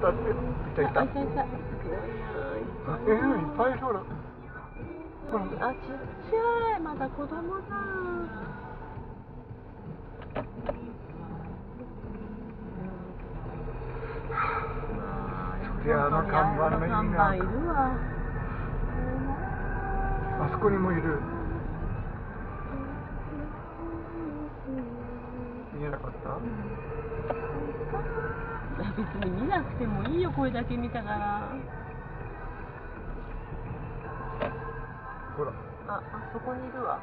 だっていたいたあいたいたすごいなえー、いっぱいいるほらほらあちっちゃい。まだ子供だ。そりゃあの看板の意味が看板いるわあそこにもいる。見えなかった？別に見なくてもいいよこれだけ見たから。ほら。ああそこにいるわ。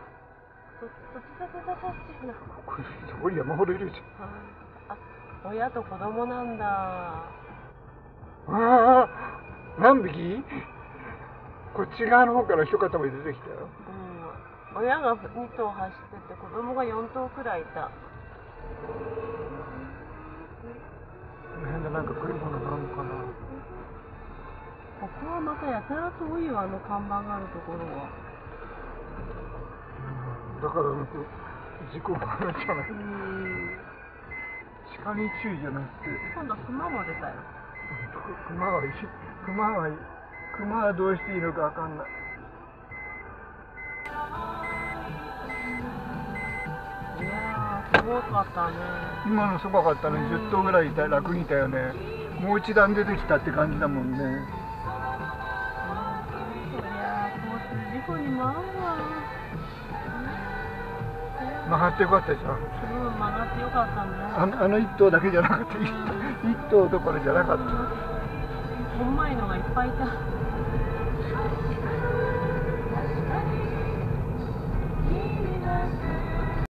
そそっちそっちそっちそっちこそこに山ほどいるじあ親と子供なんだ。ゃんああ何匹？こっち側の方から一塊出てきたよ。うん。親が2頭走ってて子供が4頭くらいいたなんか来るもののかな。ここはまたやたら遠いよあの看板があるところは。だから事故があるんじゃない。うん。鹿に注意じゃなくて。今度は熊も出たよ。熊は熊は熊はどうしていいのかわかんないいごかったね。今のすごかったね。10頭ぐらいいた楽にいたよね。もう一段出てきたって感じだもんね。そりゃあ交通事故に。も遭うわ曲がってよかったじゃん。うん曲がってよかったね。あのあの一頭だけじゃなくて一頭どころじゃなかった。ほん。まいのがいっぱいいた